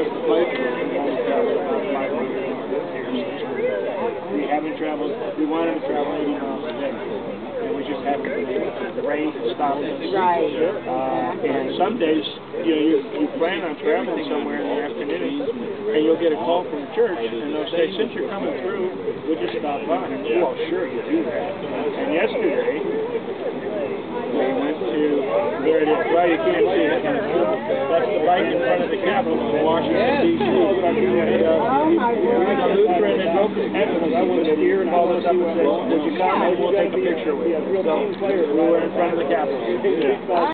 we only traveled about 500 We haven't traveled, we wanted to travel 80 miles a day. And we just haven't been able to. The rain stopped us. Right. Uh, and some days, you know, you, you plan on traveling somewhere in the afternoon, and you'll get a call from the church, and they'll say, since you're coming through, we'll just stop by. Well, sure, you do that. And yesterday, we went to where it is. Well, you can't see it. That's the right in front of the Capitol in Washington, D.C. Uh, oh, my a Lutheran that broke his head because I was here and all this up and said, would you come and we'll take a picture with you. So we were in front of the Capitol.